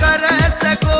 कर सको